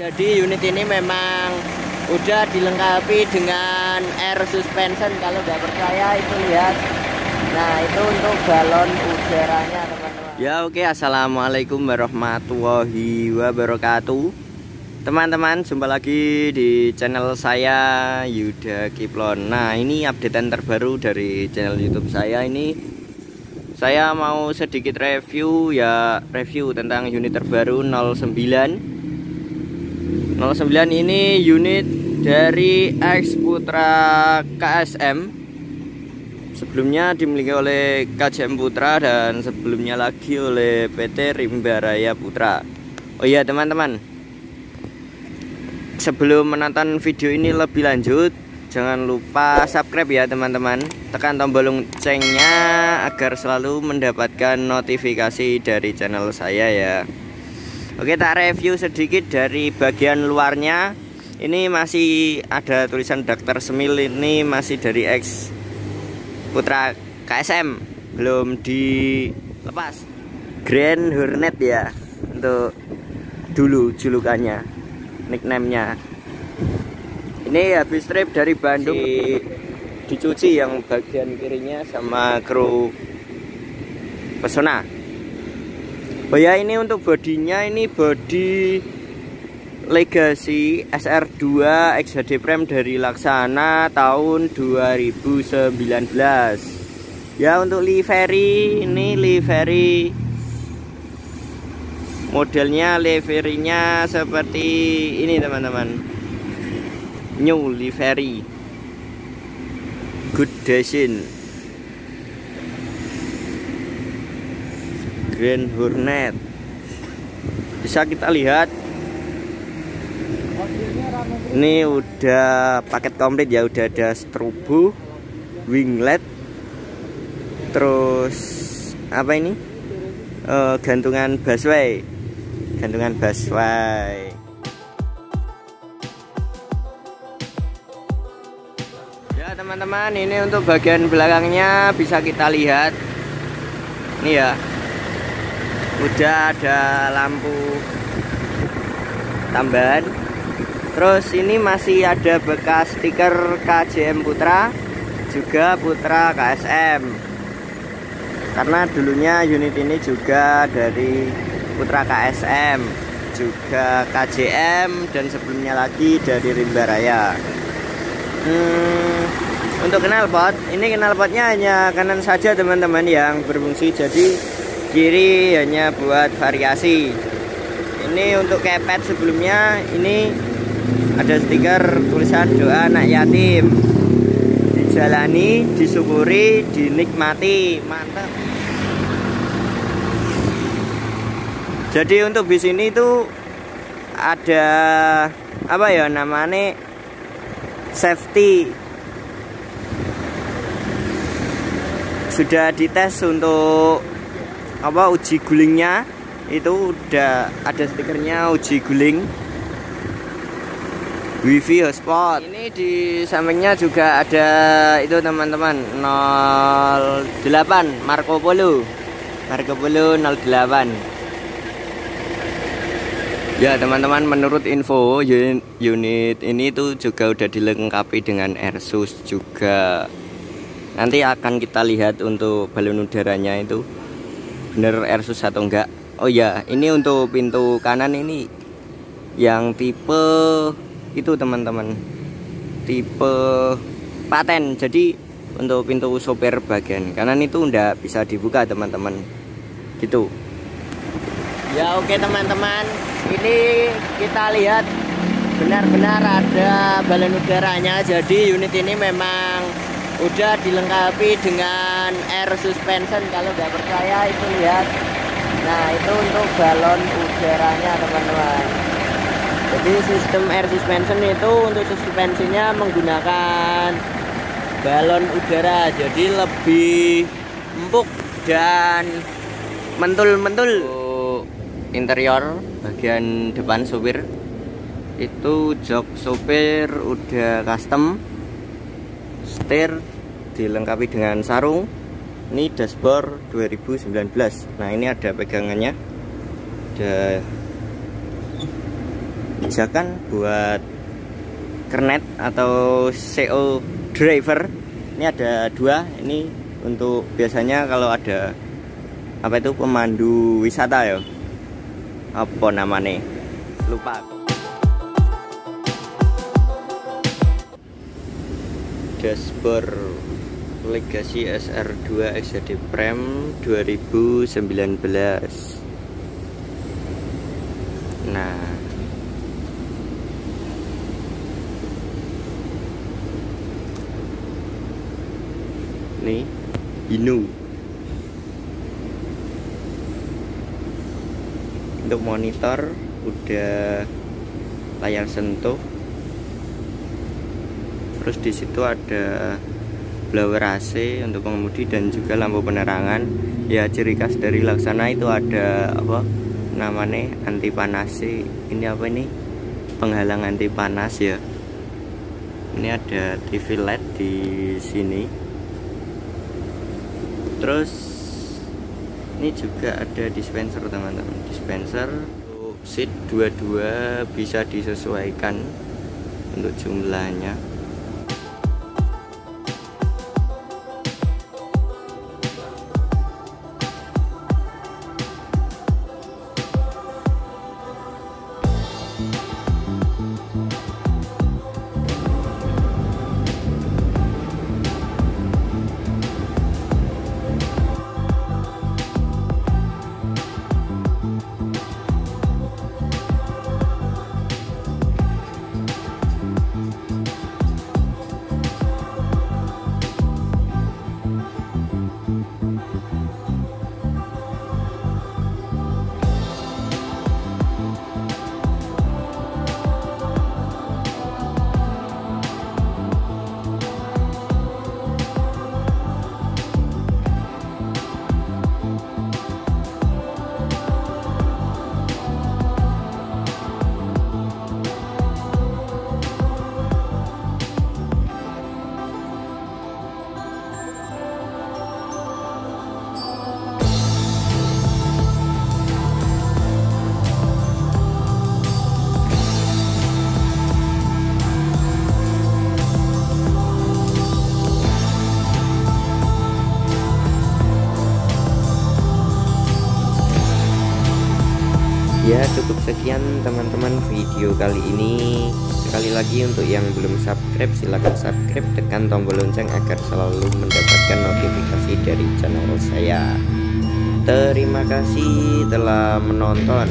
Jadi unit ini memang udah dilengkapi dengan air suspension kalau nggak percaya itu lihat. Nah itu untuk balon udaranya teman-teman. Ya oke assalamualaikum warahmatullahi wabarakatuh. Teman-teman jumpa lagi di channel saya Yuda Kiplon. Nah ini updatean terbaru dari channel YouTube saya ini. Saya mau sedikit review ya review tentang unit terbaru 09 09 ini unit dari X Putra KSM sebelumnya dimiliki oleh KJM Putra dan sebelumnya lagi oleh PT Rimba Raya Putra. Oh iya teman-teman. Sebelum menonton video ini lebih lanjut jangan lupa subscribe ya teman-teman. Tekan tombol loncengnya agar selalu mendapatkan notifikasi dari channel saya ya Oke tak review sedikit dari bagian luarnya. Ini masih ada tulisan Dr. Semil ini masih dari X Putra KSM Belum dilepas. Grand Hornet ya Untuk dulu julukannya Nicknamenya. Ini habis trip dari Bandung. Di, Dicuci yang bagian kirinya sama kru Pesona Oh ya ini untuk bodinya ini body Legacy SR2 XHD Prime dari Laksana tahun 2019 Ya untuk livery ini livery modelnya liverynya seperti ini teman-teman. New livery good design Grand Hornet. Bisa kita lihat. Ini udah paket komplit ya udah ada strobo winglet terus apa ini? Uh, gantungan busway. Gantungan busway. Ya teman-teman ini untuk bagian belakangnya bisa kita lihat. Ini ya udah ada lampu tambahan. Terus ini masih ada bekas stiker KJM Putra juga Putra KSM karena dulunya unit ini juga dari Putra KSM juga KJM dan sebelumnya lagi dari Rimba Raya. Hmm, untuk knalpot ini knalpotnya hanya kanan saja teman-teman yang berfungsi. Jadi kiri hanya buat variasi. Ini untuk kepet sebelumnya ini ada stiker tulisan doa anak yatim. Dijalani disyukuri dinikmati. Mantap. Jadi untuk bis ini itu ada apa ya namanya safety. Sudah dites untuk apa uji gulingnya? Itu udah ada stikernya uji guling. Wifi hotspot. Ini di sampingnya juga ada itu teman-teman 08 Marco Polo. Marco Polo 08 ya teman-teman menurut info unit ini tuh juga udah dilengkapi dengan airsus juga. Nanti akan kita lihat untuk balon udaranya itu bener Airsus atau enggak? Oh ya ini untuk pintu kanan ini yang tipe itu teman-teman. Tipe paten. Jadi untuk pintu sopir bagian kanan itu enggak bisa dibuka teman-teman. Gitu. Ya oke teman-teman. Ini kita lihat benar-benar ada balon udaranya. Jadi unit ini memang udah dilengkapi dengan air suspension kalau nggak percaya itu lihat. Nah itu untuk balon udaranya teman-teman. Jadi sistem air suspension itu untuk suspensinya menggunakan balon udara. Jadi lebih empuk dan mentul-mentul. Interior bagian depan sopir itu jok sopir udah custom setir dilengkapi dengan sarung. Ini dashboard 2019 nah ini ada pegangannya. Ada pijakan buat kernet atau CO driver. Ini ada dua. Ini untuk biasanya kalau ada apa itu pemandu wisata ya. Apa namanya? Lupa dashboard Legacy SR2 XHD Prem 2019 nah. Nih Inu. Untuk monitor udah layar sentuh terus di situ ada blower AC untuk pengemudi dan juga lampu penerangan. Ya ciri khas dari Laksana itu ada apa namanya anti panas ini apa ini? Penghalang anti panas ya. Ini ada TV LED di sini. Terus ini juga ada dispenser teman-teman. Dispenser untuk seat 22 bisa disesuaikan untuk jumlahnya video kali ini. Sekali lagi untuk yang belum subscribe silahkan subscribe. Tekan tombol lonceng agar selalu mendapatkan notifikasi dari channel saya. Terima kasih telah menonton